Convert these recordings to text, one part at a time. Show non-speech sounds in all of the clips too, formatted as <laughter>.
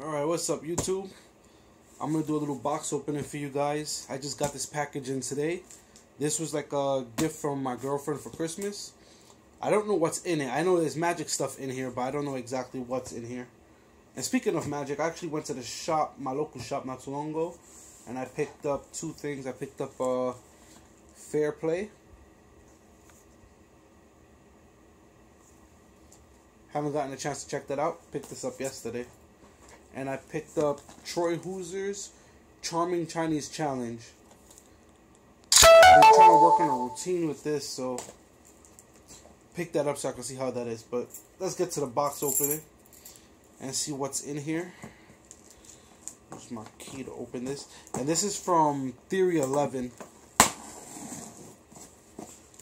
Alright, what's up YouTube? I'm gonna do a little box opening for you guys. I just got this package in today. This was like a gift from my girlfriend for Christmas. I don't know what's in it. I know there's magic stuff in here, but I don't know exactly what's in here. And speaking of magic, I actually went to the shop, my local shop not too long ago, and I picked up two things. I picked up uh, Fair Play. Haven't gotten a chance to check that out. Picked this up yesterday. And I picked up Troy Hooser's Charming Chinese Challenge. I'm trying to work on a routine with this, so pick that up so I can see how that is. But let's get to the box opening and see what's in here. Here's my key to open this. And this is from Theory 11.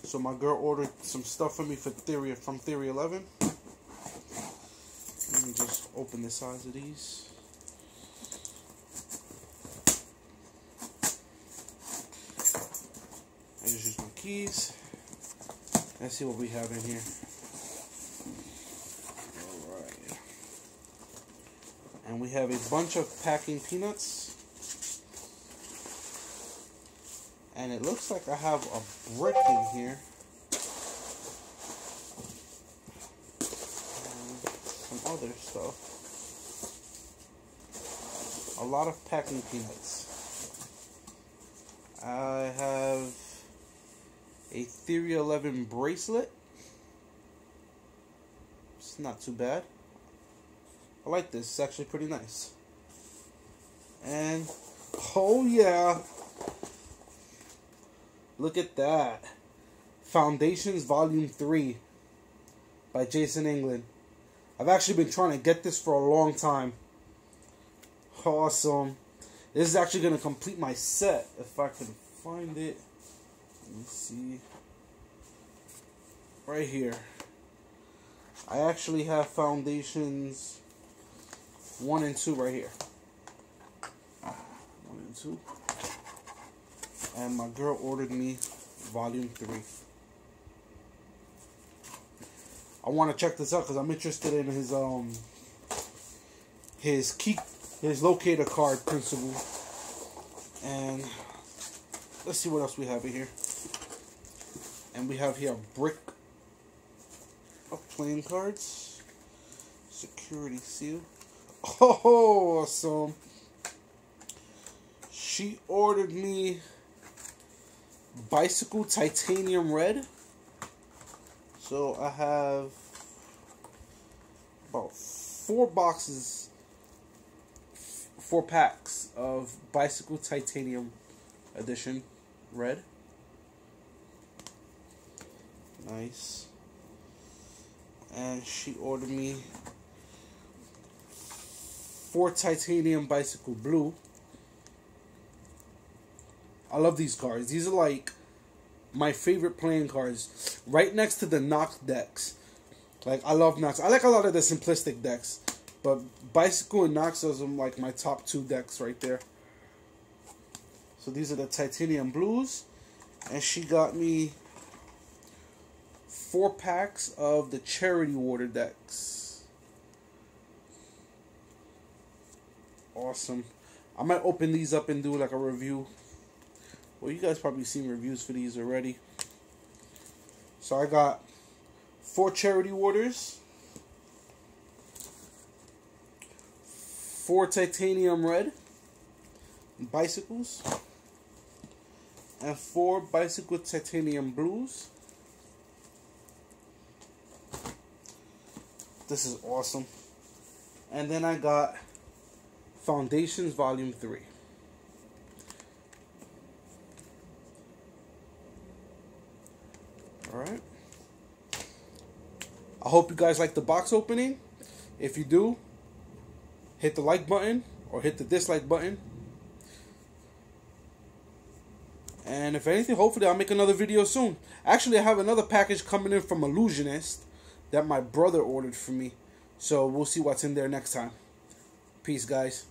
So my girl ordered some stuff for me for Theory from Theory 11. Open the size of these. I just use my keys. Let's see what we have in here. Alright. And we have a bunch of packing peanuts. And it looks like I have a brick in here. Other stuff. A lot of packing peanuts. I have a Theory 11 bracelet. It's not too bad. I like this. It's actually pretty nice. And, oh yeah. Look at that. Foundations Volume 3 by Jason England. I've actually been trying to get this for a long time. Awesome. This is actually going to complete my set if I can find it. Let me see. Right here. I actually have foundations 1 and 2 right here. 1 and 2. And my girl ordered me volume 3. I want to check this out because I'm interested in his um his key his locator card principle. And let's see what else we have in here. And we have here a brick of playing cards. Security seal. <laughs> Oh, awesome. She ordered me bicycle titanium red. So I have about four boxes, four packs of Bicycle Titanium Edition Red. Nice. And she ordered me four Titanium Bicycle Blue. I love these cards. These are like my favorite playing cards, right next to the NOC decks. Like I love NOC. I like a lot of the simplistic decks, but Bicycle and NOC are like my top two decks right there. So these are the Titanium Blues, and she got me four packs of the Charity Water decks. Awesome. I might open these up and do like a review well, you guys probably seen reviews for these already. So I got four charity waters, four titanium red bicycles, and four bicycle titanium blues. This is awesome. And then I got Foundations Volume 3. Alright. I hope you guys like the box opening. If you do, hit the like button or hit the dislike button. And if anything, hopefully I'll make another video soon. Actually, I have another package coming in from Ellusionist that my brother ordered for me. So we'll see what's in there next time. Peace, guys.